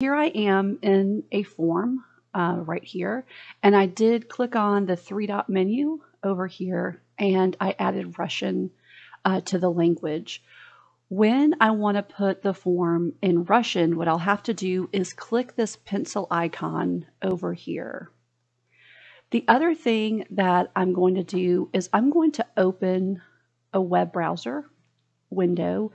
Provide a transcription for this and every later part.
here I am in a form uh, right here, and I did click on the three dot menu over here, and I added Russian uh, to the language. When I want to put the form in Russian, what I'll have to do is click this pencil icon over here. The other thing that I'm going to do is I'm going to open a web browser window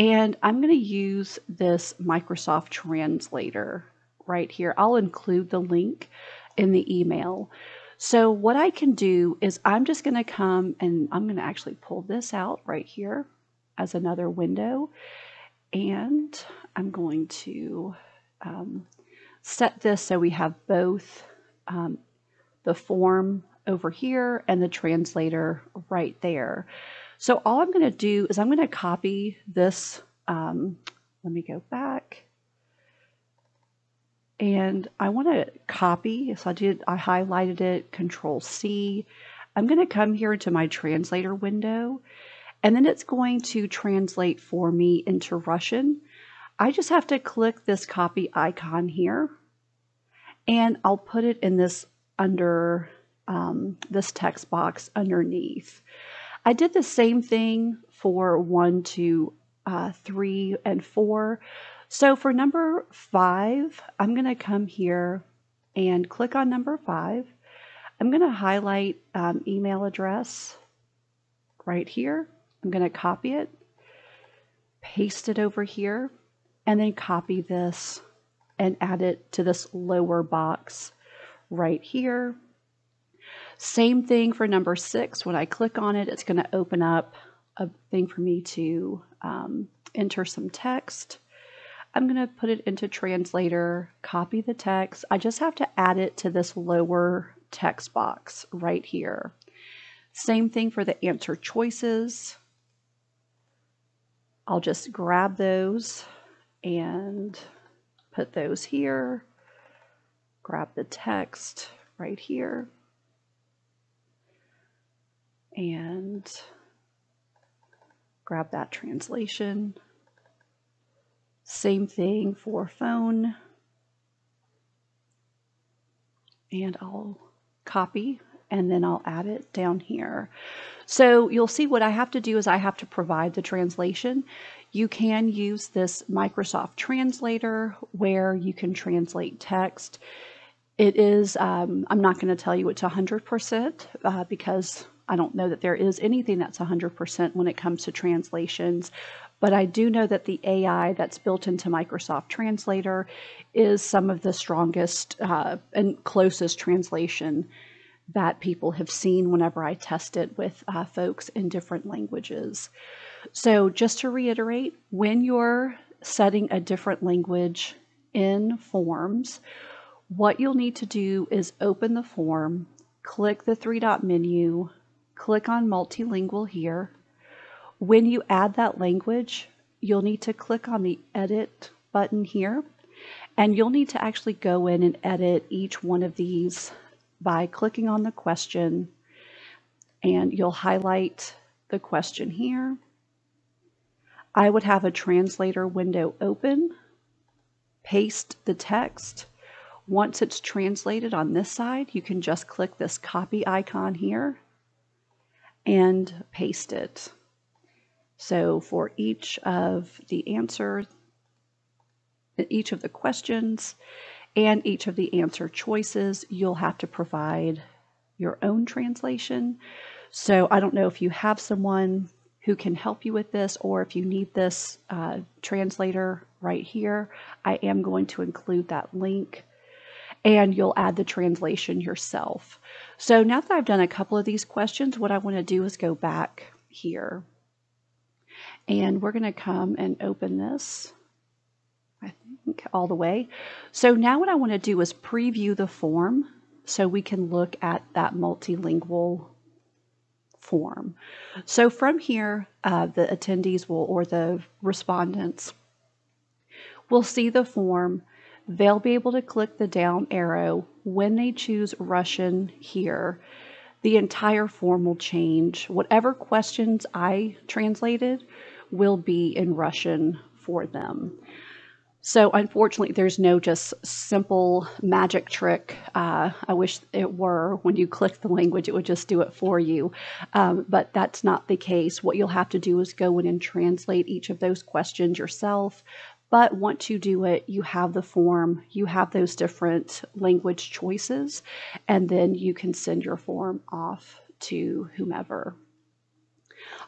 and I'm going to use this Microsoft Translator right here. I'll include the link in the email. So what I can do is I'm just going to come and I'm going to actually pull this out right here as another window. And I'm going to um, set this so we have both um, the form over here and the translator right there. So all I'm going to do is I'm going to copy this. Um, let me go back. And I want to copy. So I did, I highlighted it, control C. I'm going to come here into my translator window and then it's going to translate for me into Russian. I just have to click this copy icon here and I'll put it in this under um, this text box underneath. I did the same thing for one, two, uh, three, and four. So for number five, I'm going to come here and click on number five. I'm going to highlight um, email address right here. I'm going to copy it, paste it over here, and then copy this and add it to this lower box right here. Same thing for number six. When I click on it, it's going to open up a thing for me to um, enter some text. I'm going to put it into translator, copy the text. I just have to add it to this lower text box right here. Same thing for the answer choices. I'll just grab those and put those here. Grab the text right here and grab that translation. Same thing for phone. And I'll copy and then I'll add it down here. So you'll see what I have to do is I have to provide the translation. You can use this Microsoft Translator where you can translate text. It is, um, I'm not going to tell you it's 100% uh, because I don't know that there is anything that's 100% when it comes to translations, but I do know that the AI that's built into Microsoft Translator is some of the strongest uh, and closest translation that people have seen whenever I test it with uh, folks in different languages. So, just to reiterate, when you're setting a different language in forms, what you'll need to do is open the form, click the three dot menu, click on multilingual here. When you add that language, you'll need to click on the edit button here and you'll need to actually go in and edit each one of these by clicking on the question and you'll highlight the question here. I would have a translator window open, paste the text. Once it's translated on this side, you can just click this copy icon here and paste it. So for each of the answers, each of the questions, and each of the answer choices, you'll have to provide your own translation. So I don't know if you have someone who can help you with this or if you need this uh, translator right here, I am going to include that link and you'll add the translation yourself. So now that I've done a couple of these questions, what I want to do is go back here. And we're going to come and open this, I think, all the way. So now what I want to do is preview the form so we can look at that multilingual form. So from here, uh, the attendees will, or the respondents, will see the form they'll be able to click the down arrow when they choose Russian here. The entire form will change. Whatever questions I translated will be in Russian for them. So, unfortunately, there's no just simple magic trick. Uh, I wish it were. When you click the language, it would just do it for you. Um, but that's not the case. What you'll have to do is go in and translate each of those questions yourself. But once you do it, you have the form, you have those different language choices, and then you can send your form off to whomever.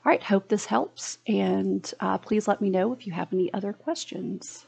All right, hope this helps, and uh, please let me know if you have any other questions.